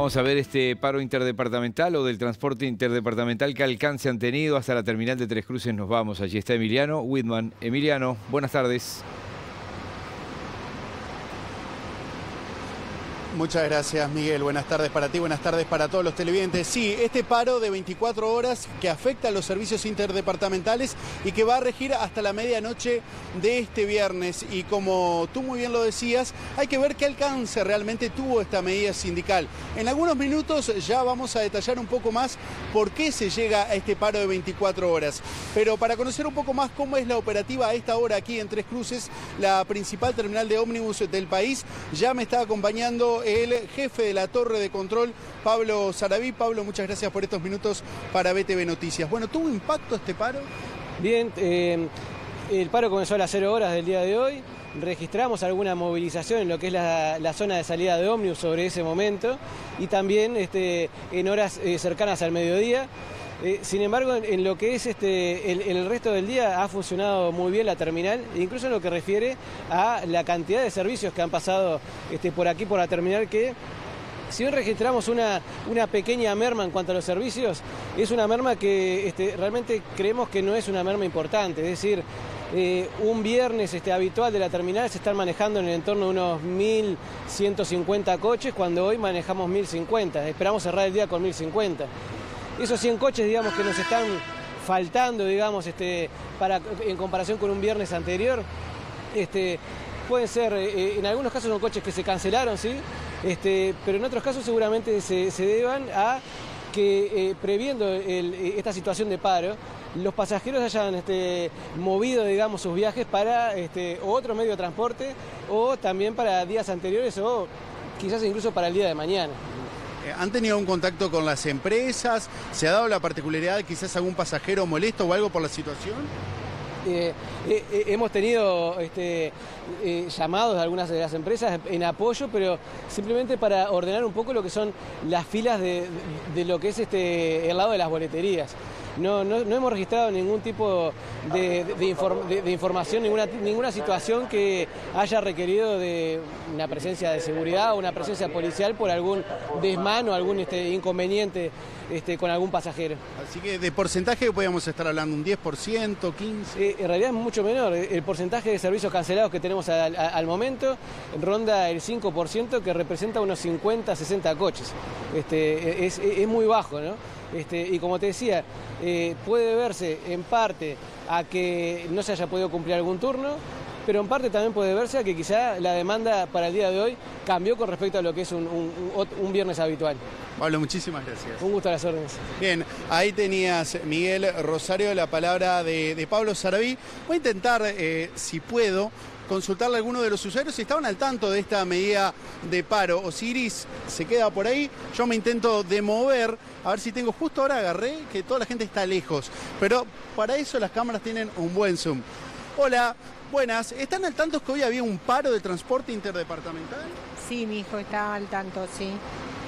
Vamos a ver este paro interdepartamental o del transporte interdepartamental, qué alcance han tenido hasta la terminal de Tres Cruces. Nos vamos, allí está Emiliano Whitman. Emiliano, buenas tardes. Muchas gracias, Miguel. Buenas tardes para ti, buenas tardes para todos los televidentes. Sí, este paro de 24 horas que afecta a los servicios interdepartamentales y que va a regir hasta la medianoche de este viernes. Y como tú muy bien lo decías, hay que ver qué alcance realmente tuvo esta medida sindical. En algunos minutos ya vamos a detallar un poco más por qué se llega a este paro de 24 horas. Pero para conocer un poco más cómo es la operativa a esta hora aquí en Tres Cruces, la principal terminal de ómnibus del país, ya me está acompañando el jefe de la torre de control, Pablo Saraví. Pablo, muchas gracias por estos minutos para BTV Noticias. Bueno, ¿tuvo impacto este paro? Bien, eh, el paro comenzó a las 0 horas del día de hoy. Registramos alguna movilización en lo que es la, zona de salida de ómnibus sobre ese momento y también este, en horas eh, cercanas al mediodía. Eh, sin embargo, en, lo que es este, el, resto del día ha funcionado muy bien la terminal, incluso en lo que refiere a la cantidad de servicios que han pasado este, por aquí, por la terminal, que si bien registramos una, una, pequeña merma en cuanto a los servicios, es una merma que este, realmente creemos que no es una merma importante. Es decir, eh, un viernes este, habitual de la terminal se están manejando en el entorno de unos 1.150 coches, cuando hoy manejamos 1.050. Esperamos cerrar el día con 1.050 esos 100 coches, digamos, que nos están faltando, digamos, este, para, en comparación con un viernes anterior, este, pueden ser, eh, en algunos casos son coches que se cancelaron, ¿sí? Este, pero en otros casos seguramente se, deban a que, eh, previendo esta situación de paro, los pasajeros hayan este, movido, digamos, sus viajes para este, otro medio de transporte o también para días anteriores o quizás incluso para el día de mañana. Eh, ¿Han tenido un contacto con las empresas? ¿Se ha dado la particularidad de quizás algún pasajero molesto o algo por la situación? Eh, eh, hemos tenido este, llamados de algunas de las empresas en apoyo, pero simplemente para ordenar un poco lo que son las filas de, lo que es este, el lado de las boleterías. No, no, hemos registrado ningún tipo de, información, ninguna, ninguna situación que haya requerido de una presencia de seguridad o una presencia policial por algún desmano, algún este, inconveniente este, con algún pasajero. Así que de porcentaje podríamos estar hablando, un 10%, 15%. Eh, en realidad es mucho menor. El porcentaje de servicios cancelados que tenemos al, momento ronda el 5%, que representa unos 50, 60 coches. Este, es, es muy bajo, ¿no? Este, y como te decía, eh, puede verse en parte a que no se haya podido cumplir algún turno, pero en parte también puede verse a que quizá la demanda para el día de hoy cambió con respecto a lo que es un, viernes habitual. Pablo, muchísimas gracias. Un gusto a las órdenes. Bien, ahí tenías, Miguel Rosario, la palabra de, Pablo Sarabí. Voy a intentar, eh, si puedo, consultarle a alguno de los usuarios si estaban al tanto de esta medida de paro. Osiris se queda por ahí, yo me intento demover, a ver si tengo, justo ahora agarré que toda la gente está lejos, pero para eso las cámaras tienen un buen zoom. Hola, buenas, ¿están al tanto que hoy había un paro de transporte interdepartamental? Sí, mi hijo estaba al tanto, sí.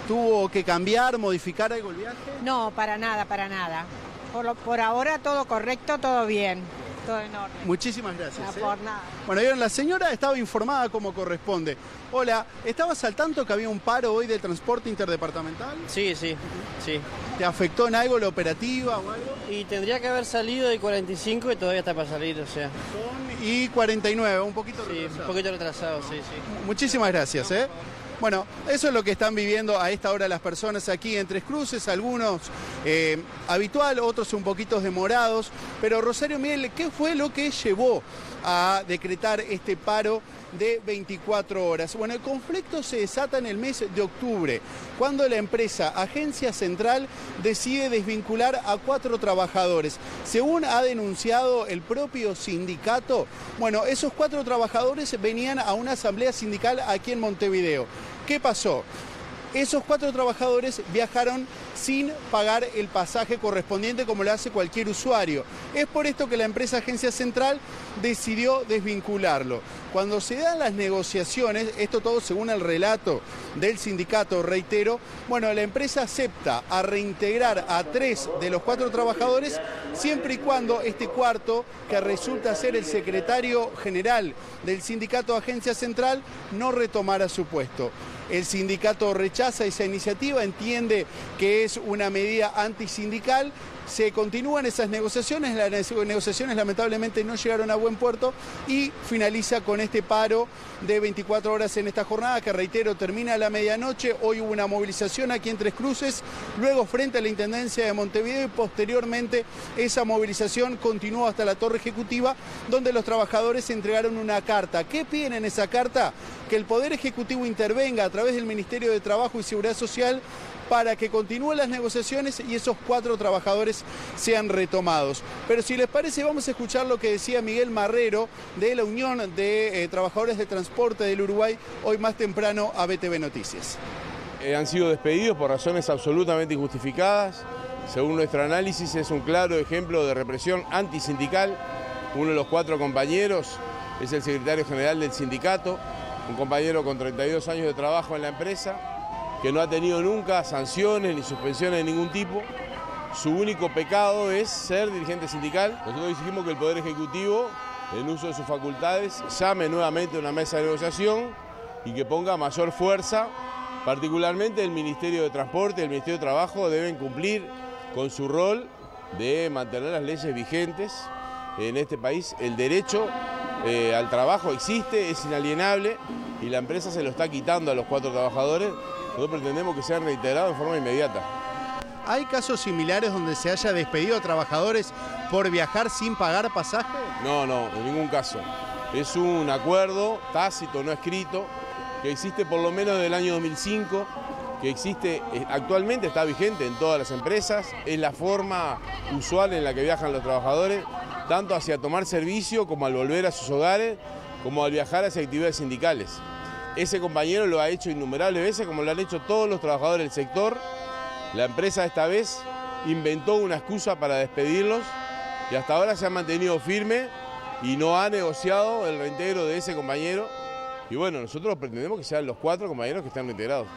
¿Tuvo que cambiar, modificar algo el viaje? No, para nada, para nada. Por, por ahora todo correcto, todo bien. Todo en Muchísimas gracias. No, ¿eh? por nada. Bueno, vieron, la señora estaba informada como corresponde. Hola, ¿estabas al tanto que había un paro hoy del transporte interdepartamental? Sí, sí, sí. ¿Te afectó en algo la operativa o algo? Y tendría que haber salido de 45 y todavía está para salir, o sea. y 49, un poquito retrasado. Sí, un poquito retrasado, sí, sí. Muchísimas gracias, ¿eh? Bueno, eso es lo que están viviendo a esta hora las personas aquí en Tres Cruces, algunos eh, habitual, otros un poquito demorados. Pero Rosario Miguel, ¿qué fue lo que llevó a decretar este paro de 24 horas? Bueno, el conflicto se desata en el mes de octubre, cuando la empresa Agencia Central decide desvincular a cuatro trabajadores. Según ha denunciado el propio sindicato, bueno, esos cuatro trabajadores venían a una asamblea sindical aquí en Montevideo. ¿Qué pasó? Esos cuatro trabajadores viajaron sin pagar el pasaje correspondiente como lo hace cualquier usuario. Es por esto que la empresa Agencia Central decidió desvincularlo. Cuando se dan las negociaciones, esto todo según el relato del sindicato, reitero, bueno, la empresa acepta a reintegrar a tres de los cuatro trabajadores siempre y cuando este cuarto, que resulta ser el secretario general del sindicato Agencia Central, no retomara su puesto. El sindicato rechaza esa iniciativa, entiende que es una medida antisindical se continúan esas negociaciones, las negociaciones lamentablemente no llegaron a buen puerto y finaliza con este paro de 24 horas en esta jornada que reitero termina a la medianoche, hoy hubo una movilización aquí en Tres Cruces, luego frente a la Intendencia de Montevideo y posteriormente esa movilización continuó hasta la Torre Ejecutiva donde los trabajadores entregaron una carta. ¿Qué piden en esa carta? Que el Poder Ejecutivo intervenga a través del Ministerio de Trabajo y Seguridad Social para que las negociaciones y esos cuatro trabajadores sean retomados. Pero si les parece, vamos a escuchar lo que decía Miguel Marrero de la Unión de eh, Trabajadores de Transporte del Uruguay hoy más temprano a BTV Noticias. Eh, han sido despedidos por razones absolutamente injustificadas. Según nuestro análisis, es un claro ejemplo de represión antisindical. Uno de los cuatro compañeros es el secretario general del sindicato, un compañero con 32 años de trabajo en la empresa, que no ha tenido nunca sanciones ni suspensiones de ningún tipo. Su único pecado es ser dirigente sindical. Nosotros exigimos que el Poder Ejecutivo, en uso de sus facultades, llame nuevamente a una mesa de negociación y que ponga mayor fuerza. Particularmente el Ministerio de Transporte y el Ministerio de Trabajo deben cumplir con su rol de mantener las leyes vigentes en este país. El derecho eh, al trabajo existe, es inalienable y la empresa se lo está quitando a los cuatro trabajadores nosotros pretendemos que sean reiterados en forma inmediata. ¿Hay casos similares donde se haya despedido a trabajadores por viajar sin pagar pasaje? No, no, en ningún caso. Es un acuerdo tácito, no escrito, que existe por lo menos desde el año 2005, que existe, eh, actualmente está vigente en todas las empresas, es la forma usual en la que viajan los trabajadores, tanto hacia tomar servicio como al volver a sus hogares, como al viajar hacia actividades sindicales. Ese compañero lo ha hecho innumerables veces, como lo han hecho todos los trabajadores del sector. La empresa esta vez inventó una excusa para despedirlos y hasta ahora se ha mantenido firme y no ha negociado el reintegro de ese compañero. Y bueno, nosotros pretendemos que sean los cuatro compañeros que estén reintegrados.